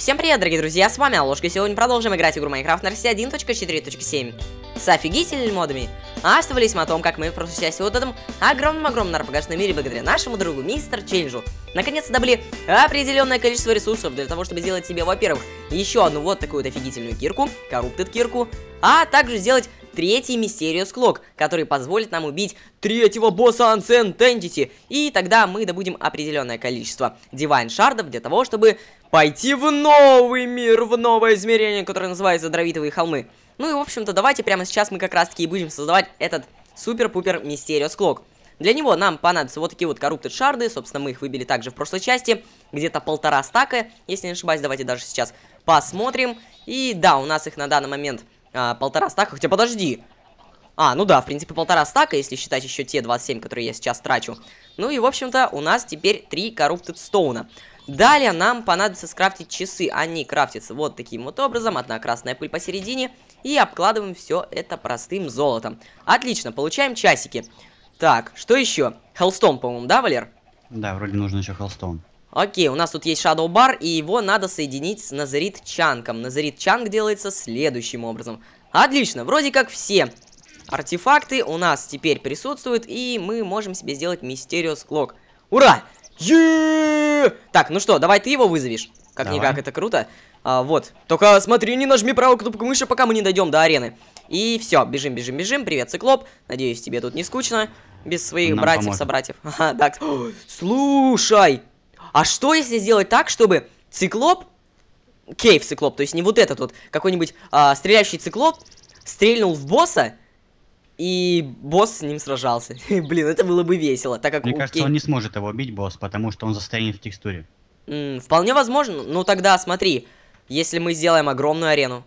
всем привет, дорогие друзья, с вами Алошка, и сегодня продолжим играть игру Minecraft на версии 1.4.7 с офигительными модами. А оставались мы о том, как мы в прошлой части вот этом огромном-огромном нарпогашном мире благодаря нашему другу Мистер Ченджу наконец-то добыли определенное количество ресурсов для того, чтобы сделать себе, во-первых, еще одну вот такую вот офигительную кирку, корруптед кирку, а также сделать третий Мистериус Клок, который позволит нам убить третьего босса Ancient Entity, и тогда мы добудем определенное количество Divine Шардов для того, чтобы пойти в новый мир, в новое измерение, которое называется Дровитовые холмы. Ну и, в общем-то, давайте прямо сейчас мы как раз-таки и будем создавать этот супер-пупер Мистериус Клок. Для него нам понадобятся вот такие вот коррупты шарды, собственно, мы их выбили также в прошлой части, где-то полтора стака, если не ошибаюсь, давайте даже сейчас посмотрим. И да, у нас их на данный момент а, полтора стака, хотя подожди. А, ну да, в принципе, полтора стака, если считать еще те 27, которые я сейчас трачу. Ну и, в общем-то, у нас теперь три коррупты стоуна. Далее нам понадобится скрафтить часы. Они крафтятся вот таким вот образом. Одна красная пыль посередине. И обкладываем все это простым золотом. Отлично, получаем часики. Так, что еще? Хеллстоун, по-моему, да, Валер? Да, вроде нужно еще Хеллстоун. Окей, у нас тут есть Shadow Bar, и его надо соединить с Назарит Чанком. Назарит Чанг делается следующим образом. Отлично, вроде как все артефакты у нас теперь присутствуют, и мы можем себе сделать Мистериус Клок. Ура! Е Так, ну что, давай ты его вызовешь. Как-никак, это круто. А, вот. Только смотри, не нажми правую кнопку мыши, пока мы не дойдем до арены. И все, бежим, бежим, бежим. Привет, Циклоп. Надеюсь, тебе тут не скучно. Без своих братьев-собратьев. Ага, так. Слушай! А что если сделать так, чтобы циклоп, кейв циклоп, то есть не вот этот вот, какой-нибудь а, стреляющий циклоп, стрельнул в босса, и босс с ним сражался. Блин, это было бы весело, так как... Мне кажется, кейв... он не сможет его убить, босс, потому что он застрянет в текстуре. М -м, вполне возможно. Ну тогда смотри, если мы сделаем огромную арену,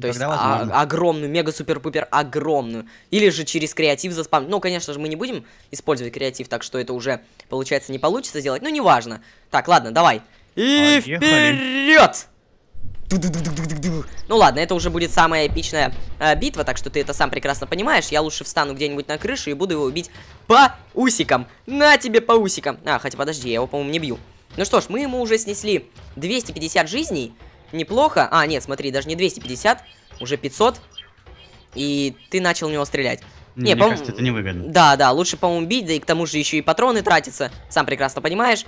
то есть а огромную, мега-супер-пупер огромную. Или же через креатив заспам. Ну, конечно же, мы не будем использовать креатив, так что это уже, получается, не получится сделать. Ну, неважно. Так, ладно, давай. И вперед! Ну ладно, это уже будет самая эпичная э, битва, так что ты это сам прекрасно понимаешь. Я лучше встану где-нибудь на крыше и буду его убить по усикам. На тебе по усикам. А, хотя подожди, я его, по-моему, не бью. Ну что ж, мы ему уже снесли 250 жизней. Неплохо. А, нет, смотри, даже не 250, уже 500. И ты начал в него стрелять. Не, Мне кажется, это невыгодно. Да, да, лучше, по-моему, бить, да и к тому же еще и патроны тратятся. Сам прекрасно понимаешь.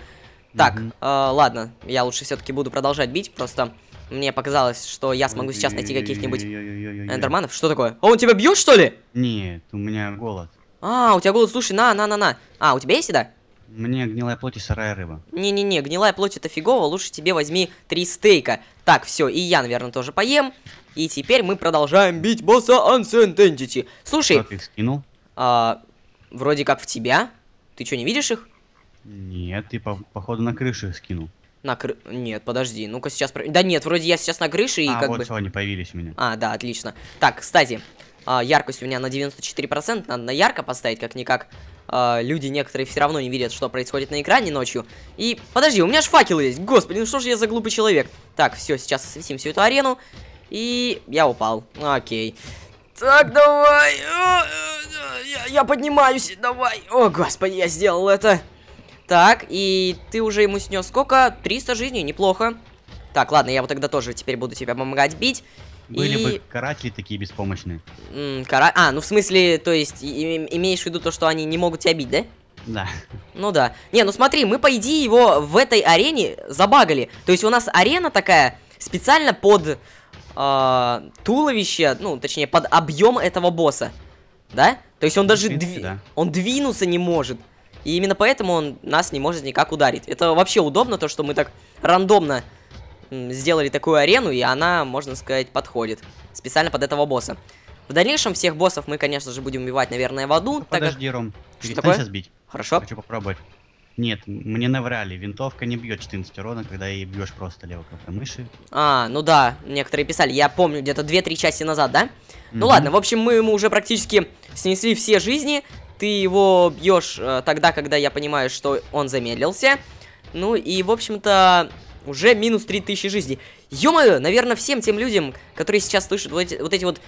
Так, э, ладно, я лучше все-таки буду продолжать бить, просто мне показалось, что я смогу сейчас найти каких-нибудь эндерманов. Что такое? А он тебя бьет, что ли? Нет, у меня голод. А, у тебя голод, слушай, на, на, на, на. А, у тебя есть еда? Мне гнилая плоть и сырая рыба. Не-не-не, гнилая плоть это фигово, лучше тебе возьми три стейка. Так, все, и я, наверное, тоже поем. И теперь мы продолжаем бить босса Ancient Entity. Слушай... Как их скинул? А, вроде как в тебя. Ты что, не видишь их? Нет, ты по походу на крыше их скинул. На кры... Нет, подожди, ну-ка сейчас... Да нет, вроде я сейчас на крыше и а, как вот бы... все, они появились у меня. А, да, отлично. Так, кстати, а, яркость у меня на 94%, надо на ярко поставить, как-никак. А, люди некоторые все равно не видят, что происходит на экране ночью. И, подожди, у меня же факел есть, господи, ну что же я за глупый человек. Так, все, сейчас осветим всю эту арену. И я упал, окей. Так, давай, я, я поднимаюсь, давай. О, господи, я сделал это. Так, и ты уже ему снес сколько? 300 жизней, неплохо. Так, ладно, я вот тогда тоже теперь буду тебя помогать бить. Были и... бы каратели такие беспомощные. Кара... А, ну в смысле, то есть, имеешь в виду то, что они не могут тебя бить, да? Да. Ну да. Не, ну смотри, мы, по идее, его в этой арене забагали. То есть у нас арена такая специально под э, туловище, ну, точнее, под объем этого босса. Да? То есть он даже принципе, дви... да. он двинуться не может. И именно поэтому он нас не может никак ударить. Это вообще удобно, то, что мы так рандомно сделали такую арену, и она, можно сказать, подходит. Специально под этого босса. В дальнейшем всех боссов мы, конечно же, будем убивать, наверное, в аду. Ну, подожди, как... Ром, что такое? сейчас бить. Хорошо. Хочу попробовать. Нет, мне наврали, винтовка не бьет 14 урона, когда ей бьешь просто левой кнопкой мыши. А, ну да, некоторые писали, я помню, где-то 2-3 части назад, да? Mm -hmm. Ну ладно, в общем, мы ему уже практически снесли все жизни. Ты его бьешь э, тогда, когда я понимаю, что он замедлился. Ну и, в общем-то, уже минус 3000 жизней. Ё-моё, наверное, всем тем людям, которые сейчас слышат вот эти вот, эти вот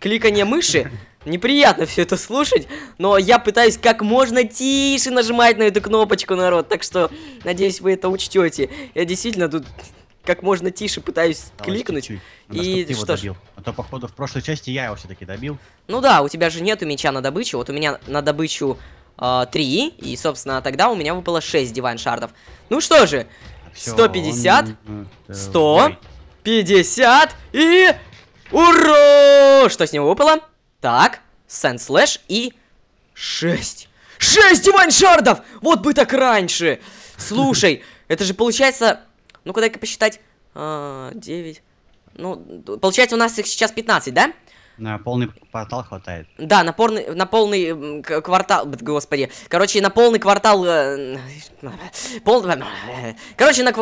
кликания мыши, неприятно все это слушать, но я пытаюсь как можно тише нажимать на эту кнопочку, народ, так что, надеюсь, вы это учтете. Я действительно тут как можно тише пытаюсь Осталось кликнуть. чуть-чуть. Надо, и ты что ж. добил. А то, походу, в прошлой части я его все-таки добил. Ну да, у тебя же нету меча на добычу, вот у меня на добычу а, 3, и, собственно, тогда у меня выпало 6 дивайн шардов. Ну что же, Всё, 150, он, э, 100, ой, 50 и... Ура! Что с него выпало? Так, Сент Слэш и... 6. 6 дивайн шардов! Вот бы так раньше! Слушай, это же получается... Ну-ка дай-ка посчитать. А, 9. Ну, получается у нас их сейчас 15, да? На полный портал хватает. Да, на полный, на полный квартал, господи, короче, на полный квартал, э, пол, короче, на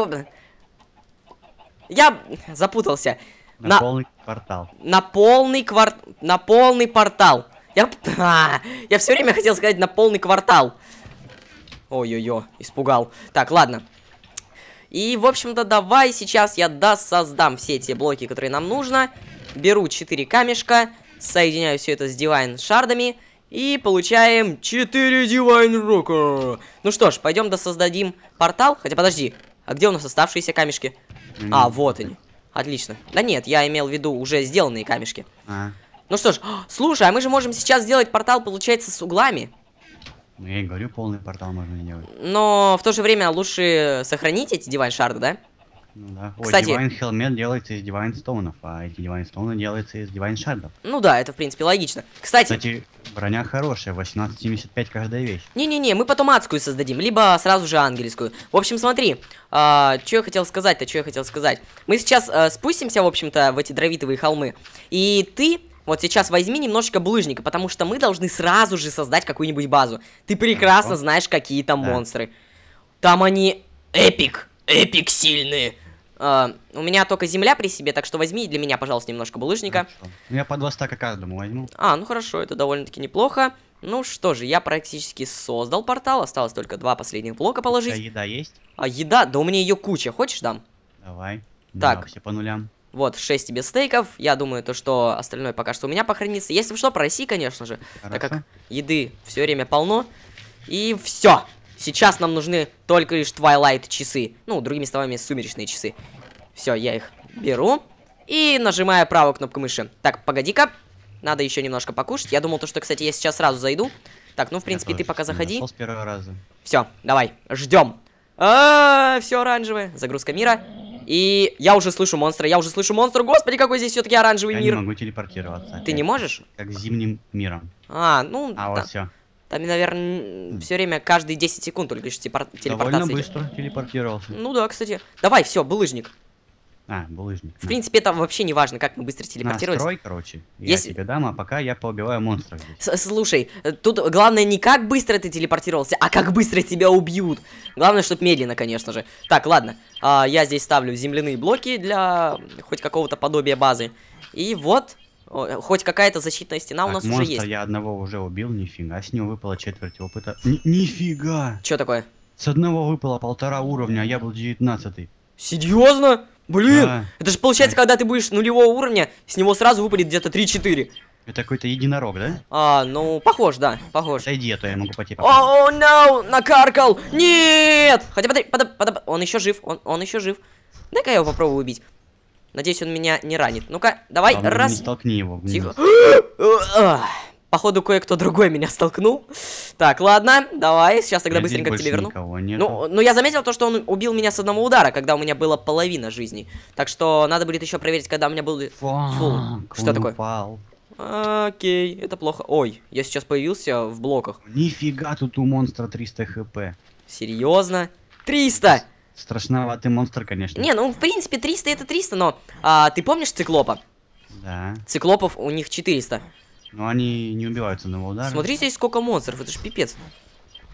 я запутался, На, На- полный квартал. на полный кварт, на полный портал, я, А, я все время хотел сказать на полный квартал, ой-ой-ой, испугал, так, ладно, и, в общем-то, давай сейчас я создам все те блоки, которые нам нужно. Беру 4 камешка, соединяю все это с дивайн шардами. И получаем 4 дивайн рока. Ну что ж, пойдем досоздадим портал. Хотя, подожди, а где у нас оставшиеся камешки? А, вот они. Отлично. Да нет, я имел в виду уже сделанные камешки. А, Ну что ж, слушай, а мы же можем сейчас сделать портал, получается, с углами. ну я и говорю, полный портал можно делать. Но в то же время лучше сохранить эти дивайн шарды, да? Ну да. Кстати- Ой, Divine Helmet делается из Divine Стоунов, а эти Divine Стоуны делаются из Divine Шардов. Ну да, это в принципе логично. Кстати, Кстати, броня хорошая, 1875 каждая вещь. Не-не-не, мы потом адскую создадим, либо сразу же ангельскую. В общем, смотри, что я хотел сказать-то, что я хотел сказать. Мы сейчас а, спустимся, в общем-то, в эти дровитовые холмы, и ты вот сейчас возьми немножечко булыжника, потому что мы должны сразу же создать какую-нибудь базу. Ты прекрасно Хорошо. знаешь, какие там Да. монстры. Там они эпик, эпик сильные. А, у меня только земля при себе, так что возьми для меня, пожалуйста, немножко булыжника. Хорошо. Ну, Я по два стака каждому возьму. А, ну хорошо, это довольно-таки неплохо. Ну что же, я практически создал портал, осталось только два последних блока положить. еда есть? А еда, да у меня ее куча, хочешь дам? Давай. Так. Да, все по нулям. Вот, 6 тебе стейков, я думаю, то, что остальное пока что у меня похоронится. Если что, проси, конечно же, так как Хорошо. еды все время полно. И все. Сейчас нам нужны только лишь Twilight часы. Ну, другими словами, сумеречные часы. Все, я их беру и нажимаю правую кнопку мыши. Так, погоди-ка. Надо еще немножко покушать. Я думал, то, что, кстати, я сейчас сразу зайду. Так, ну, в принципе, Я ты пока не заходи. с первого раза. Все, давай, ждем. А, все оранжевое. Загрузка мира. И я уже слышу монстра, я уже слышу монстра. Господи, какой здесь все-таки оранжевый Я не мир. могу телепортироваться. Ты опять. не можешь? Как зимним миром. А, ну, А та- вот все. Там, наверное, все время каждые 10 секунд только телепор- Довольно телепортация идет. быстро телепортировался. Ну да, кстати. Давай, все, булыжник. А, булыжник. В принципе, это вообще не важно, как мы быстро телепортировались. Настрой, короче. Если- Я тебе дам, а пока я поубиваю монстров. С- Слушай, тут главное не как быстро ты телепортировался, а как быстро тебя убьют. Главное, чтобы медленно, конечно же. Так, ладно. а, я здесь ставлю земляные блоки для хоть какого-то подобия базы. И вот, хоть какая-то защитная стена у Так, нас уже монстра есть. я одного уже убил, нифига. С него выпало четверть опыта. Ни- нифига! Что такое? С одного выпало полтора уровня, а я был девятнадцатый. Серьезно? Блин, Да. это же получается, когда ты будешь нулевого уровня, с него сразу выпадет где-то 3-4. Это какой-то единорог, да? А, ну, похож, да, похож. Отойди, а то я могу по тебе попасть. О, no, накаркал! Нет! Хотя, подожди, подо- подо- он еще жив, он, он еще жив. Дай-ка я его попробую убить. Надеюсь, он меня не ранит. Ну-ка, давай, Главное, раз. Не столкни его. вниз. Тихо. Походу, кое-кто другой меня столкнул. Так, ладно, давай, сейчас тогда здесь быстренько к тебе верну. Ну, ну, я заметил то, что он убил меня с одного удара, когда у меня была половина жизни. Так что надо будет еще проверить, когда у меня был... Фу, что такое? упал. Окей, это плохо. Ой, я сейчас появился в блоках. Нифига, тут у монстра 300 хп. Серьезно? 300! Страшноватый монстр, конечно. Не, ну, в принципе, 300 это 300, но... а, ты помнишь циклопа? Да. Циклопов у них 400. Но они не убиваются одного удара. Смотри здесь сколько монстров, это ж пипец.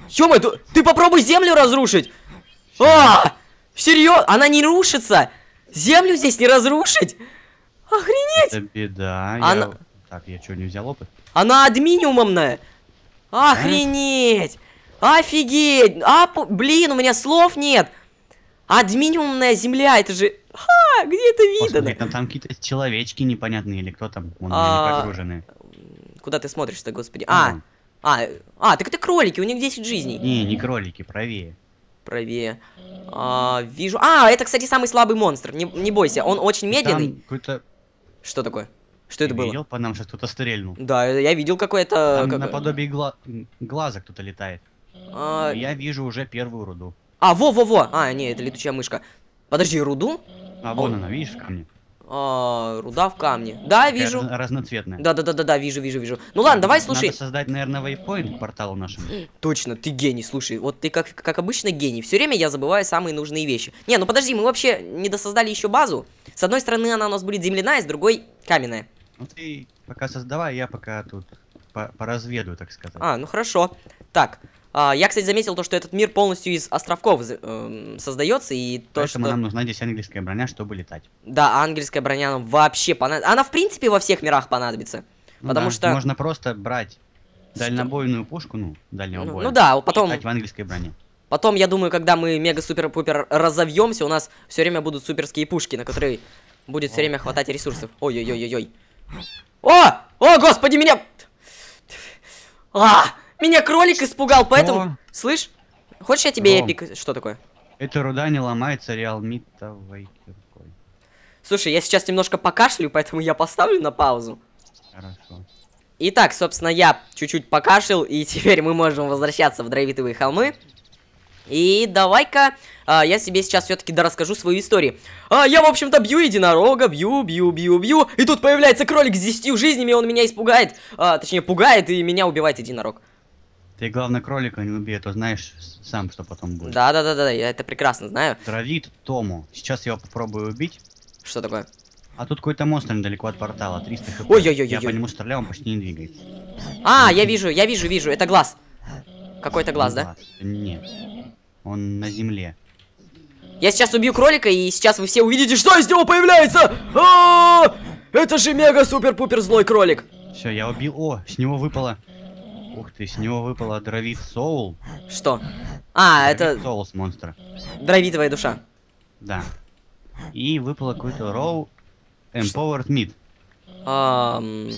ё ты, ты попробуй землю разрушить! А! Серьезно? Она не рушится! Землю здесь не разрушить! Охренеть! Это беда. Она- Я... Так, я что, не взял опыт? Она админиумомная! Охренеть! Офигеть! А, блин, у меня слов нет! Админиумная земля, это же... Ха, где это видно? Посмотри, там, какие-то человечки непонятные или кто там, вон, А, погружены. куда ты смотришь-то, господи? А, Вон. а, а, так это кролики, у них 10 жизней. Не, не кролики, правее. Правее. А, вижу. А, это, кстати, самый слабый монстр. Не, не бойся, он очень медленный. Там какой-то... Что такое? Что это было? видел, по нам сейчас кто-то стрельнул. Да, я видел какое-то... Там как- наподобие гла- глаза кто-то летает. А, Я вижу уже первую руду. А, во-во-во. А, не, это летучая мышка. Подожди, руду? А вон она, видишь, в камне? А, руда в камне. Да, вижу. раз- разноцветная. Да-да-да-да-да, вижу, вижу, вижу. Ну ладно, давай, слушай. Надо создать, наверное, вейпоинт к порталу нашему. Точно, ты гений, слушай, вот ты как, как обычно гений. Все время я забываю самые нужные вещи. Не, ну подожди, мы вообще не досоздали еще базу. С одной стороны она у нас будет земляная, с другой каменная. Ну ты пока создавай, я пока тут по- поразведаю, так сказать. А, ну хорошо. Так, я, кстати, заметил то, что этот мир полностью из островков эм, создается, и то, Поэтому что... нам нужна здесь английская броня, чтобы летать. Да, ангельская броня нам вообще понадобится. Она, в принципе, во всех мирах понадобится. Ну Потому да, что- Можно просто брать дальнобойную пушку, ну, дальнего Ну, боя. ну да, потом, в английской броне. потом, я думаю, когда мы мега-супер-пупер разовьемся, у нас все время будут суперские пушки, на которые будет все время хватать ресурсов. Ой-ой-ой-ой-ой. О! О, господи, меня... А! Меня кролик испугал, поэтому... Слышь? Хочешь я тебе Ром. эпик... Что такое? Эта руда не ломается реалмитовой киркой. Слушай, я сейчас немножко покашлю, поэтому я поставлю на паузу. Хорошо. Итак, собственно, я чуть-чуть покашлял, и теперь мы можем возвращаться в Дровитовые холмы. И давай-ка а, я себе сейчас все-таки дорасскажу свою историю. А, я, в общем-то, бью единорога, бью, бью, бью, бью. И тут появляется кролик с 10 жизнями, он меня испугает. А, точнее, пугает, и меня убивает единорог. Ты, главное, кролика не убей, а то знаешь сам, что потом будет. Да-да-да-да, я это прекрасно знаю. Дровит Тому. Сейчас я его попробую убить. Что такое? А тут какой-то монстр недалеко от портала, 300 хп. Ой-ой-ой-ой-ой. Я по нему стрелял, он почти не двигается. А, я вижу, я вижу, вижу, это глаз. Какой-то глаз, да? Нет. Он на земле. Я сейчас убью кролика, и сейчас вы все увидите, что из него появляется! А, Это же мега-супер-пупер злой кролик! Все, я убил. О, с него выпало. Ух ты, с него выпало дровит соул. Что? А, это Дровит соул с монстра. дровитовая душа. Да. И выпало какой-то роу Empowered Meat. Ам,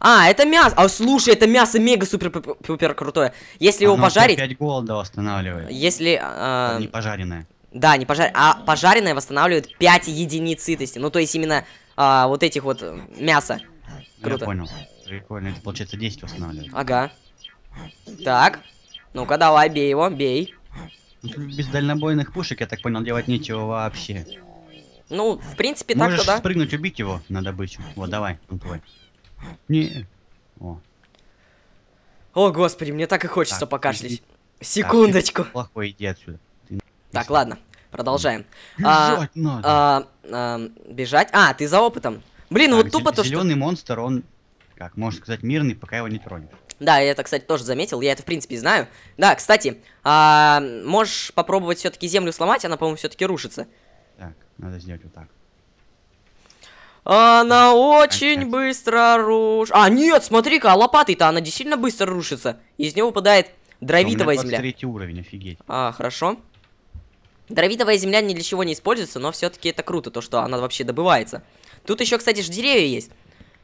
А, это мясо. А, слушай, это мясо мега-супер-пупер крутое. Если его Оно пожарить... 5 голода восстанавливает. Если... а, Не пожаренное. Да, не пожар... А пожаренное восстанавливает 5 единиц сытости. Ну, то есть именно а, вот этих вот э, мяса. Круто. Я понял. Прикольно, это получается 10 восстанавливает. Ага. Так. Ну-ка, давай, бей его, бей. Ну, тут без дальнобойных пушек, я так понял, делать нечего вообще. Ну, в принципе, Можешь так-то да. спрыгнуть, убить его на добычу. Вот, давай, он твой. Не. О, О, господи, мне так и хочется Так, покашлять. иди. Секундочку. так, плохой, иди отсюда. Ты- Так, ладно, продолжаем. А, Бежать надо. а, а, бежать? А, ты за опытом. Блин, ну вот тупо то, что... Зеленый монстр, он, как можно сказать, мирный, пока его не тронешь. Да, я это, кстати, тоже заметил, я это, в принципе, знаю. Да, кстати, а, можешь попробовать все-таки землю сломать, она, по-моему, все-таки рушится. Так, надо сделать вот так. Она очень Опять. быстро руш... А, нет, смотри-ка, а лопатой-то она действительно быстро рушится. Из него выпадает дровитовая У меня земля. 23 уровень, офигеть. А, хорошо. Дровитовая земля ни для чего не используется, но все-таки это круто, то, что она вообще добывается. Тут еще, кстати, ж деревья есть.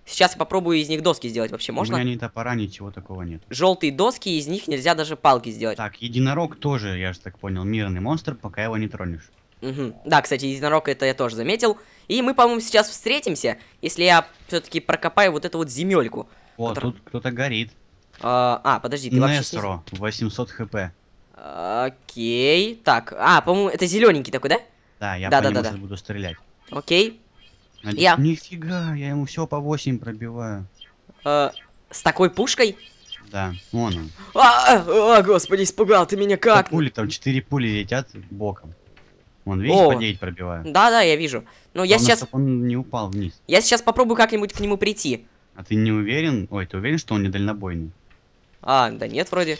Сейчас я попробую из них доски сделать. Вообще У можно? меня ни топора, ничего такого нет. Желтые доски, из них нельзя даже палки сделать. Так, единорог тоже, я же так понял, мирный монстр, пока его не тронешь. Мгм. Да, кстати, единорог это я тоже заметил. И мы, по-моему, сейчас встретимся, если я все-таки прокопаю вот эту вот земельку. О, Который- тут кто-то горит. А, а, подожди, ты вообще... снизу? Несро, 800 хп. Окей. Так, а, по-моему, это зелененький такой, да? Да, я Да, по да, нему да, да. буду стрелять. Окей. Я. Нифига, я ему все по 8 пробиваю. Э, с такой пушкой? Да, вон он. А, а, а, господи, испугал ты меня Как? Пули, там 4 пули летят боком. Вон, видишь, О. по 9 пробиваю. Да-да, я вижу. Ну, я Главное, сейчас, чтоб он не упал вниз. я сейчас попробую как-нибудь к нему прийти. А ты не уверен? Ой, ты уверен, что он не дальнобойный? А, да нет, вроде.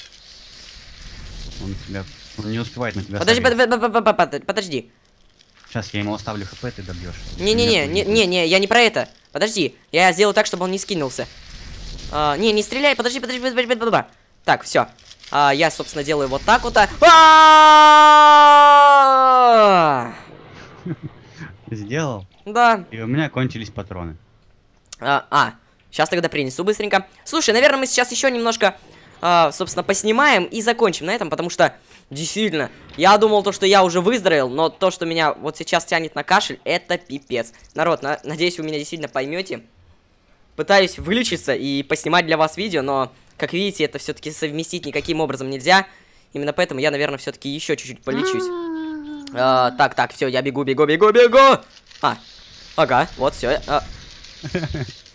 Он тебя... Он не успевает на тебя Подожди, под- под- под- под- подожди. Сейчас я ему оставлю хп, ты добьешь. Не-не-не, не- не-не, я не про это. Подожди, я сделаю так, чтобы он не скинулся. А, не, не стреляй, подожди, подожди, подожди, подожди, подожди. Так, все. я, собственно, делаю вот так вот. а. А! Сделал? Да. И у меня кончились патроны. А, а, Сейчас тогда принесу быстренько. Слушай, наверное, мы сейчас еще немножко, э, собственно, поснимаем и закончим на этом, потому что, действительно, я думал то, что я уже выздоровел, но то, что меня вот сейчас тянет на кашель, это пипец. Народ, на надеюсь, вы меня действительно поймете. Пытаюсь вылечиться и поснимать для вас видео, но, как видите, это все-таки совместить никаким образом нельзя. Именно поэтому я, наверное, все-таки еще чуть-чуть полечусь. А, так, так, все, я бегу, бегу, бегу, бегу. А, ага, вот, все. А.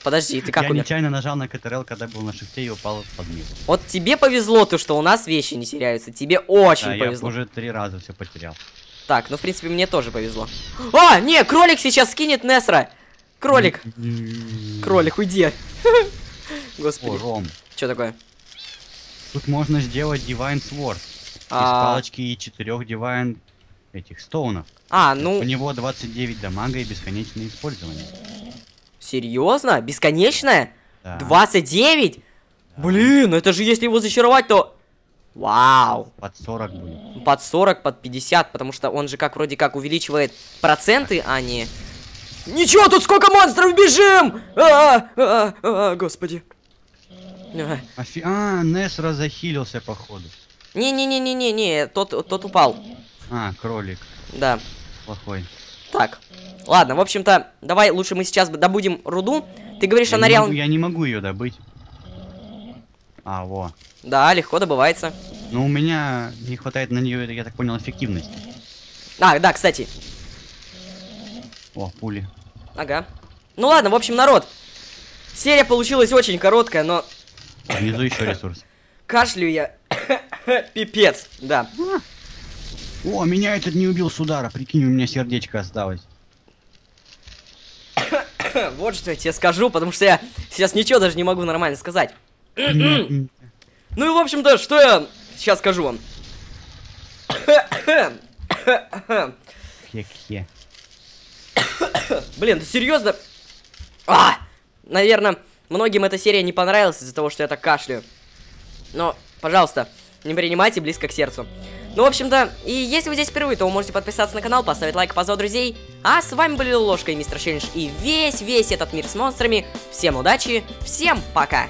Подожди, ты как я умер? нечаянно нажал на КТРЛ, когда был на шифте и упал под мир. Вот тебе повезло то, что у нас вещи не теряются. Тебе очень Да, я повезло. уже три раза все потерял. Так, ну, в принципе, мне тоже повезло. А, не, кролик сейчас скинет Несра. Кролик, кролик, уйди. О, Господи, Ром. что такое? Тут можно сделать Divine Sword. Из А, палочки и четырех Divine этих стоунов. а, У ну, него 29 дамага и бесконечное использование. Серьезно? Бесконечная? Да. 29? Блин, это же если его зачаровать, то... Вау. Под 40 будет. Под 40, под 50, потому что он же как вроде как увеличивает проценты, а не... Ничего, тут сколько монстров, бежим! А, а, а, господи. А. Офи... А, Несра захилился, походу. Не-не-не-не-не, тот, тот упал. А, кролик. Да. Плохой. Так. Ладно, в общем-то, давай лучше мы сейчас добудем руду. Ты говоришь, Я она реально... я не могу ее добыть. А, во. Да, легко добывается. Но у меня не хватает на нее, я так понял, эффективности. А, да, кстати. О, пули. Ага. Ну ладно, в общем, народ. Серия получилась очень короткая, но Внизу еще ресурс. кашлю я. Пипец, да. О, меня этот не убил с удара. Прикинь, у меня сердечко осталось. Вот что я тебе скажу, потому что я сейчас ничего даже не могу нормально сказать. Ну и в общем-то, что я сейчас скажу вам. Блин, ты серьезно? А! Наверное, многим эта серия не понравилась из-за того, что я так кашляю. Но, пожалуйста, не принимайте близко к сердцу. Ну, в общем-то, и если вы здесь впервые, то вы можете подписаться на канал, поставить лайк, позвать друзей. А с вами были Ложка и Мистер Челлендж и весь-весь этот мир с монстрами. Всем удачи, всем пока!